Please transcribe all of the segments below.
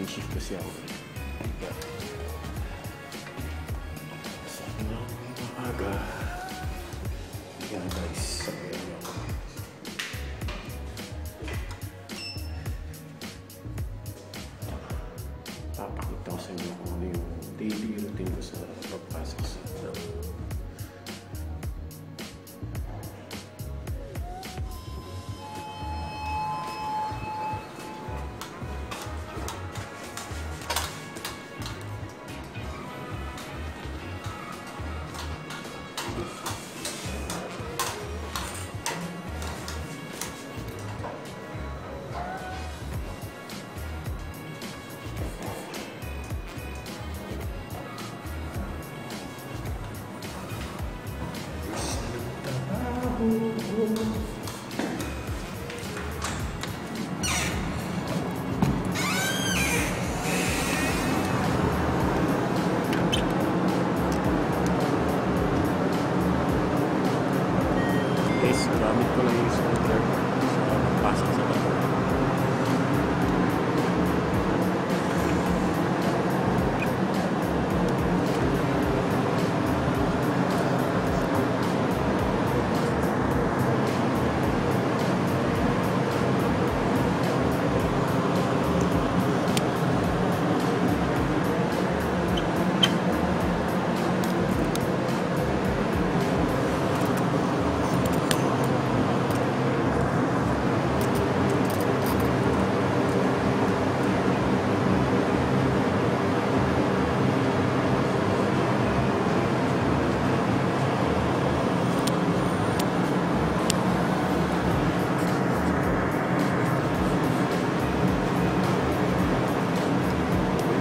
Morning shift kasi ako. Kaya, sabi na umaga. Yan guys. Ayan ako.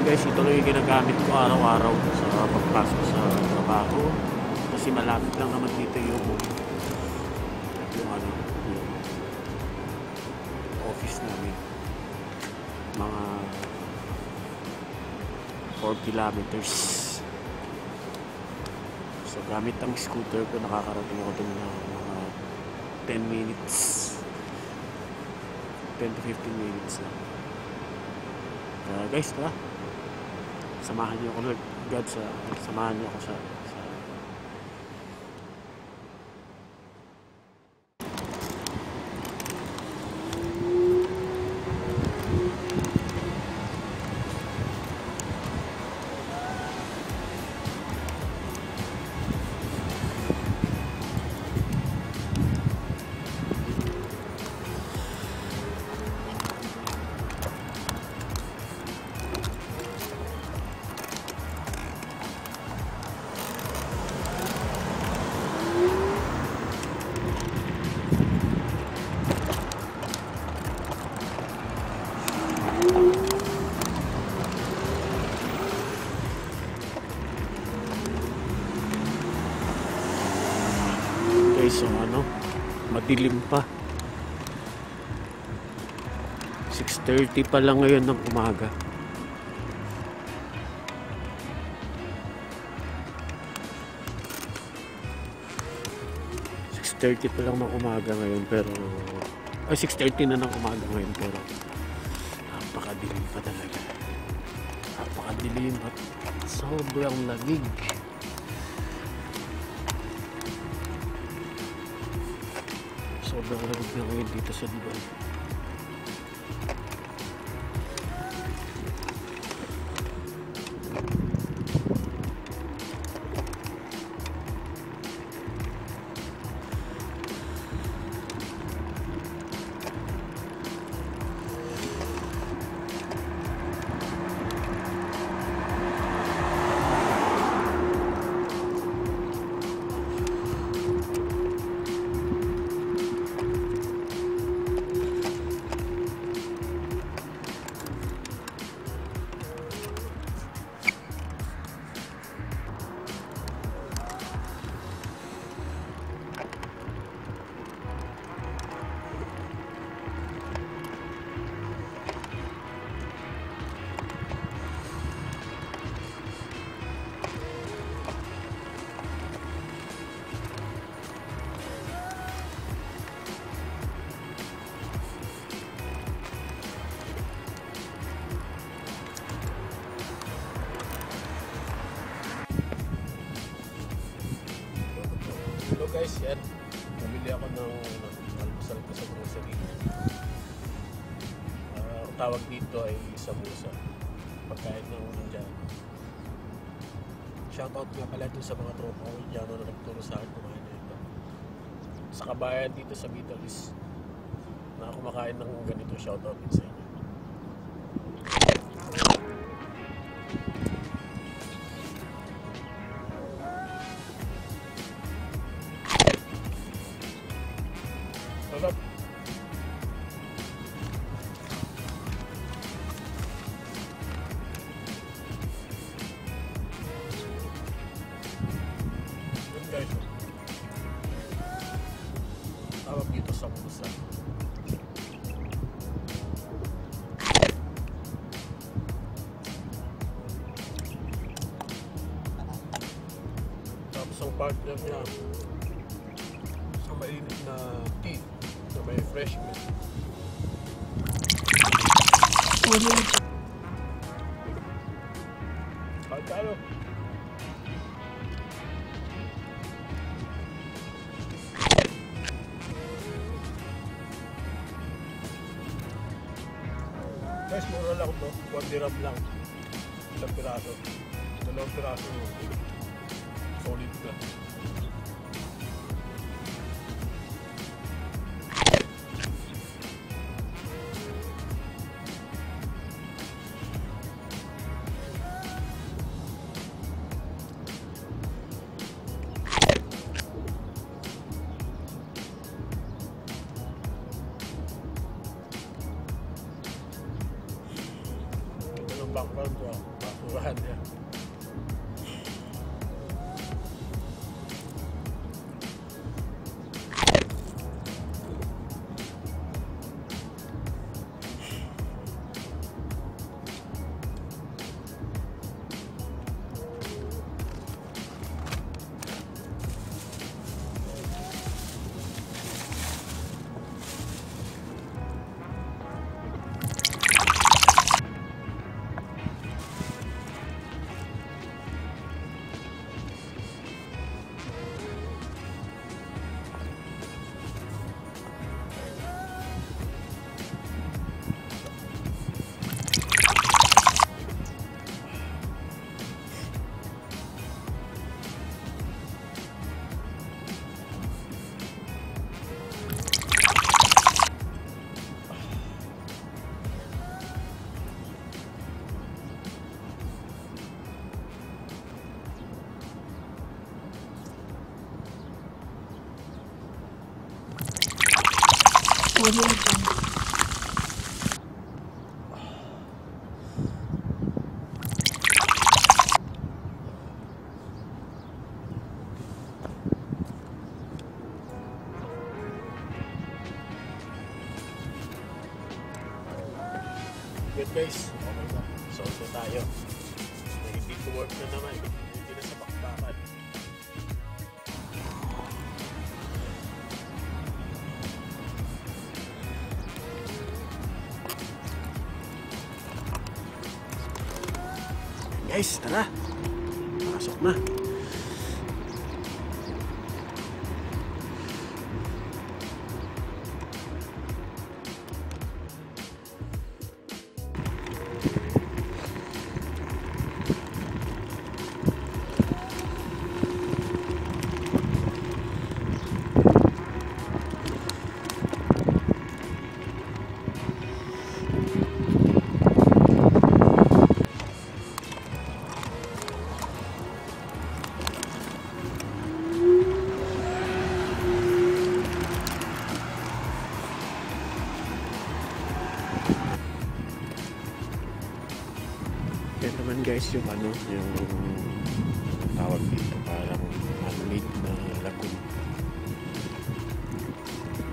Guys, ito lang yung ginagamit ko araw-araw sa pagpasok sa trabaho. Kasi malapit lang naman dito yung yung ano, yung office namin. Mga 4 kilometers. So gamit ang scooter ko, nakakarating ako dun ng mga 10 minutes. 10 to 15 minutes lang. Kaya guys, tara. Samahan niyo ako Lord. God sa samahan niyo ako sa, madilim pa. 6.30 pa lang ngayon ng umaga. Thirty pa lang ng umaga ngayon pero ay 6.30 na ng umaga ngayon pero napakadilim pa talaga napakadilim at sobrang lamig sobrang lamig ngayon dito sa Dubai guys, yan. Bumili ako ng almusal ko sa grocery. Ah, ang tawag dito ay samosa. Pagkain ng Indiano. Shoutout nga pala dun sa mga tropa ko Indiano na nagturo sa akin kumain na ito. Sa kabayan dito sa Middle na kumakain ng ganito, shoutout din sa Ang partner niya sa mainit na tea na may fresh milk. Pagkano? Guys, mura lang to. 1 dirham lang. Ilang piraso. Dalawang piraso. Solid na. Ito yung background Good guys, okay oh na. Solve na tayo. Ready to work na naman. Hindi na sa bakbakan. Guys, tara. Pasok na. Naman guys yung ano, yung tawag dito parang man-made na lagoon.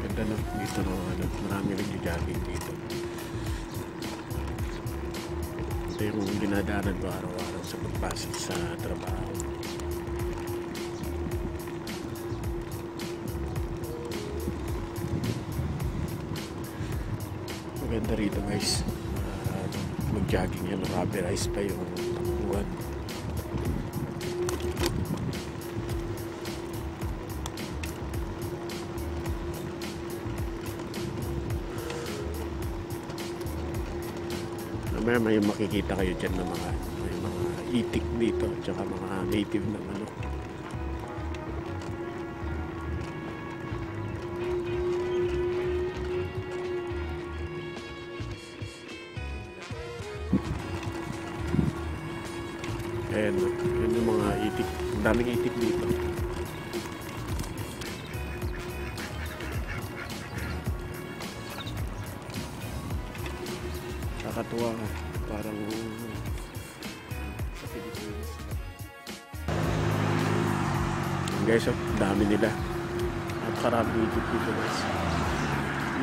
Ganda na dito no, ano, marami nagja-jogging dito. Ito yung dinadaanan ko araw-araw sa pagpasok sa trabaho. Maganda rito guys mag-jogging yan, nakapirise pa yung takbuhan. Mamaya may makikita kayo dyan ng mga, may mga itik dito, tsaka mga native na manok. Ayan, yun yung mga itik. Ang daming itik dito. Nakakatuwa nga. Parang sa Pilipinas. Guys, oh, dami nila. Napakarami itik dito guys.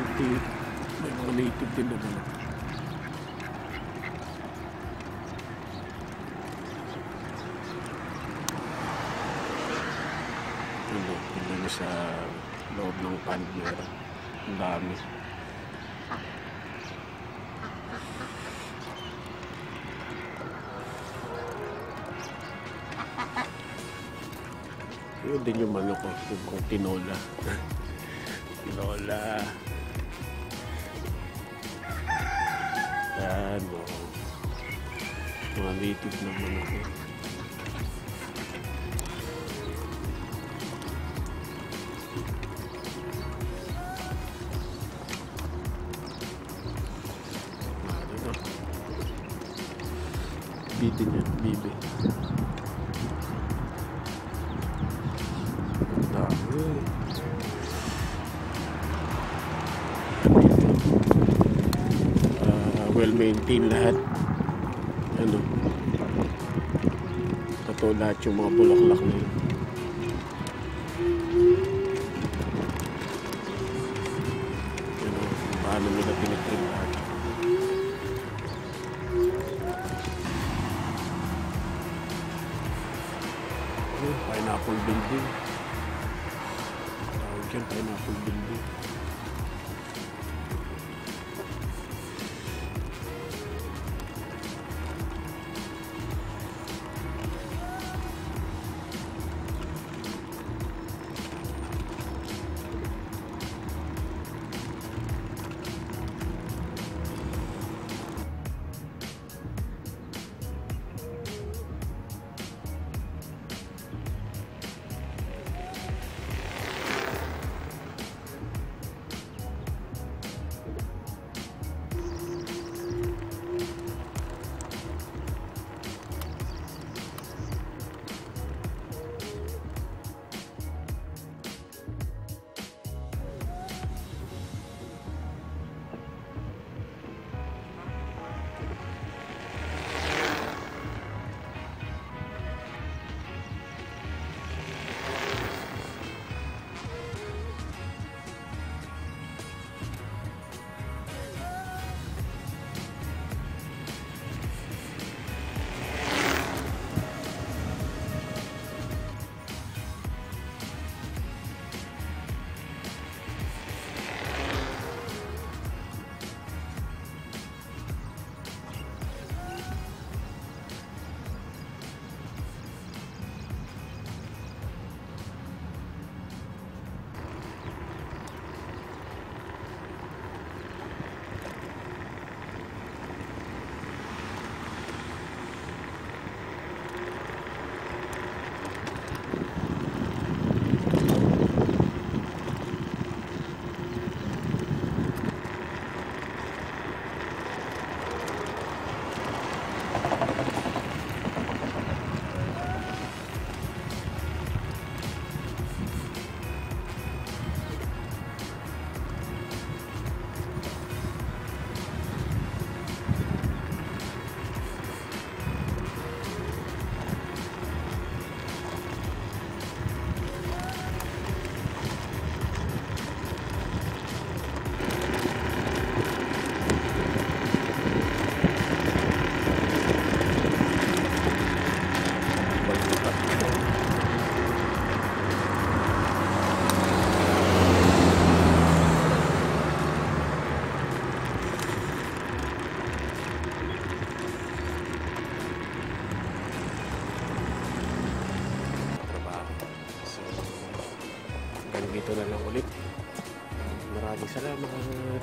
Itik. May mga native din naman. Sa loob ng pan meron. Ang dami. Yun din yung manok ko, yung tinola. tinola. Yan, o. Mga native ng manok ko. Ah, well-maintained lahat. Ano? Totoo lahat yung mga bulaklak na yun. Ano, paano nila pinitrim lahat. Oh, pineapple building. Tawag yan, pineapple building. Dito na